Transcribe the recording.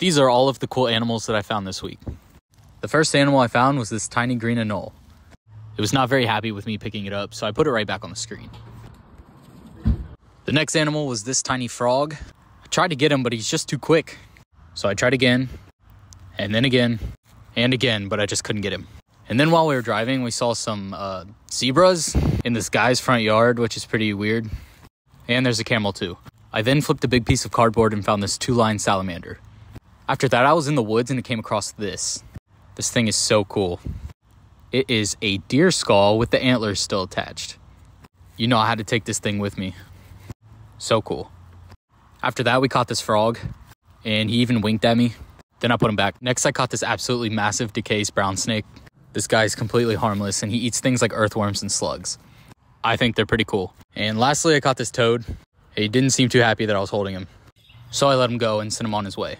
These are all of the cool animals that I found this week. The first animal I found was this tiny green anole. It was not very happy with me picking it up, so I put it right back on the screen. The next animal was this tiny frog. I tried to get him, but he's just too quick. So I tried again, and then again, and again, but I just couldn't get him. And then while we were driving, we saw some uh, zebras in this guy's front yard, which is pretty weird. And there's a camel too. I then flipped a big piece of cardboard and found this two line salamander. After that, I was in the woods and came across this. This thing is so cool. It is a deer skull with the antlers still attached. You know, I had to take this thing with me. So cool. After that, we caught this frog, and he even winked at me. Then I put him back. Next, I caught this absolutely massive DeKay's brown snake. This guy is completely harmless and he eats things like earthworms and slugs. I think they're pretty cool. And lastly, I caught this toad. He didn't seem too happy that I was holding him. So I let him go and sent him on his way.